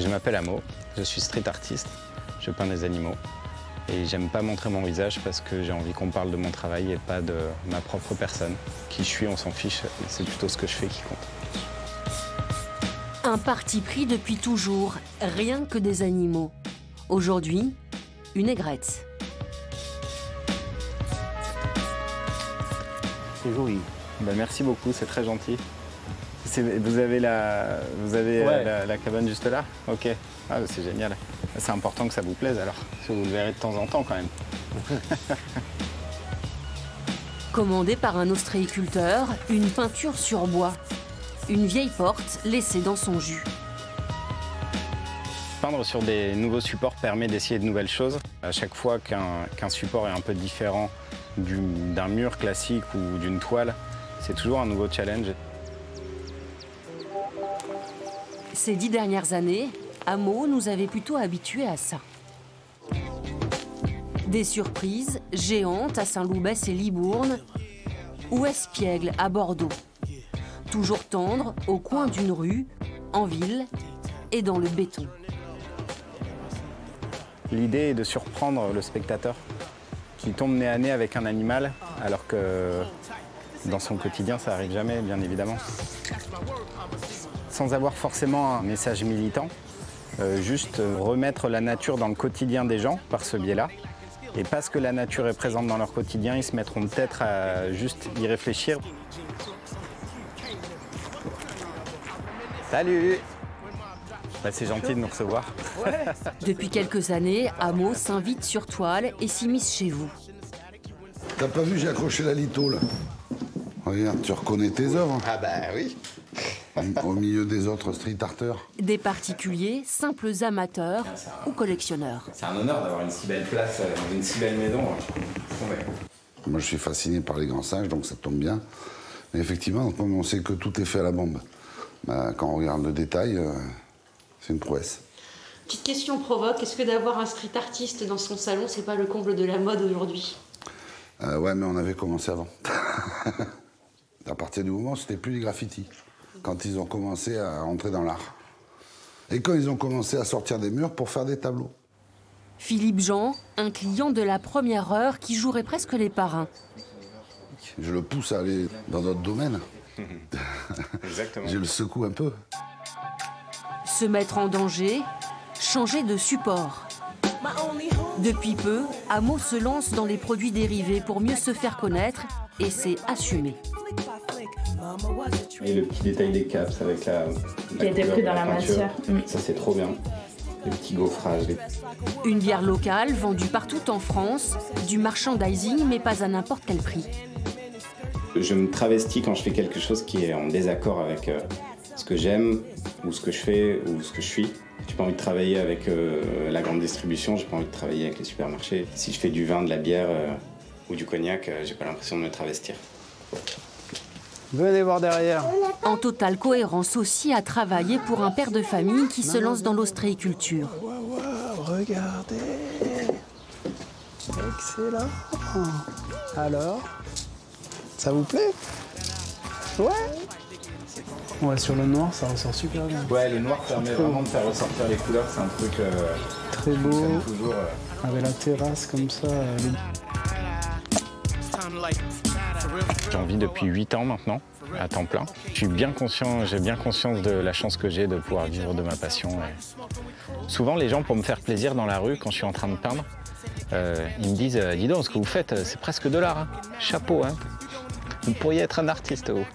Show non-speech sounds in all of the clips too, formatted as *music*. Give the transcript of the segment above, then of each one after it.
Je m'appelle Amo, je suis street artiste, je peins des animaux. Et j'aime pas montrer mon visage parce que j'ai envie qu'on parle de mon travail et pas de ma propre personne. Qui je suis, on s'en fiche, c'est plutôt ce que je fais qui compte. Un parti pris depuis toujours, rien que des animaux. Aujourd'hui, une aigrette. C'est joli. Ben, merci beaucoup, c'est très gentil. Vous avez, la, vous avez la, la, cabane juste là? Ok. Ah, c'est génial. C'est important que ça vous plaise alors. Vous le verrez de temps en temps quand même. *laughs* Commandé par un ostréiculteur, une peinture sur bois. Une vieille porte laissée dans son jus. Peindre sur des nouveaux supports permet d'essayer de nouvelles choses. À chaque fois qu'un support est un peu différent d'un mur classique ou d'une toile, c'est toujours un nouveau challenge. Ces dix dernières années, Amo nous avait plutôt habitués à ça. Des surprises géantes à Saint-Loubès et Libourne ou Espiègle à Bordeaux. Toujours tendre au coin d'une rue, en ville et dans le béton. L'idée est de surprendre le spectateur qui tombe nez à nez avec un animal alors que dans son quotidien ça arrive jamais bien évidemment. Sans avoir forcément un message militant, euh, juste remettre la nature dans le quotidien des gens par ce biais-là. Et parce que la nature est présente dans leur quotidien, ils se mettront peut-être à juste y réfléchir. Salut bah, C'est gentil de nous recevoir. Depuis quelques années, Amo s'invite sur toile et s'immisce chez vous. T'as pas vu, j'ai accroché la litho là. Regarde, tu reconnais tes œuvres. Ah bah oui. Au milieu des autres street arters. Des particuliers, simples amateurs ou collectionneurs. C'est un honneur d'avoir une si belle place euh, dans une si belle maison. Moi, je suis fasciné par les grands singes, donc ça tombe bien. Mais effectivement, on sait que tout est fait à la bombe. Bah, quand on regarde le détail, euh, c'est une prouesse. Petite question provoque, est-ce que d'avoir un street artiste dans son salon, c'est pas le comble de la mode aujourd'hui? Euh, Ouais, mais on avait commencé avant. *laughs* à partir du moment où c'était plus des graffitis quand ils ont commencé à entrer dans l'art. Et quand ils ont commencé à sortir des murs pour faire des tableaux. Philippe Jean, un client de la première heure qui jouerait presque les parrains. Je le pousse à aller dans d'autres domaines. *laughs* Exactement. Je le secoue un peu. Se mettre en danger, changer de support. Depuis peu, Amo se lance dans les produits dérivés pour mieux se faire connaître et c'est assumé. Et le petit détail des caps avec la. Qui a été pris dans la, matière. Mm. Ça, c'est trop bien. Les petits gaufrages. Une bière locale vendue partout en France, du merchandising, mais pas à n'importe quel prix. Je me travestis quand je fais quelque chose qui est en désaccord avec euh, ce que j'aime, ou ce que je fais, ou ce que je suis. J'ai pas envie de travailler avec euh, la grande distribution, j'ai pas envie de travailler avec les supermarchés. Si je fais du vin, de la bière euh, ou du cognac, j'ai pas l'impression de me travestir. Venez voir derrière. En totale cohérence aussi à travailler pour un père de famille qui se lance dans l'ostréiculture. regardez. Excellent. Alors, ça vous plaît? Ouais. Ouais, sur le noir, ça ressort super bien. Ouais, le noir permet vraiment de faire ressortir les couleurs. C'est un truc euh, très beau. Toujours, euh, Avec la terrasse comme ça. Euh, J'en vis depuis 8 ans maintenant, à temps plein. Je suis bien conscient, j'ai bien conscience de la chance que j'ai de pouvoir vivre de ma passion. Souvent, les gens, pour me faire plaisir dans la rue, quand je suis en train de peindre, euh, ils me disent euh, Dis donc, ce que vous faites, c'est presque de l'art. Hein. Chapeau, hein. Vous pourriez être un artiste, vous.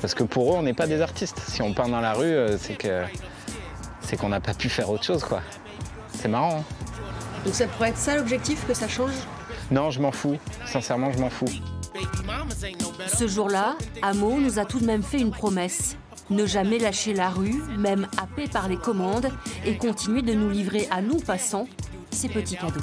Parce que pour eux, on n'est pas des artistes. Si on peint dans la rue, euh, c'est que c'est qu'on n'a pas pu faire autre chose, quoi. C'est marrant. Hein. Donc ça pourrait être ça l'objectif, que ça change? Non, je m'en fous. Sincèrement, je m'en fous. Ce jour-là, Amo nous a tout de même fait une promesse. Ne jamais lâcher la rue, même happé par les commandes, et continuer de nous livrer à nous passants ces petits cadeaux.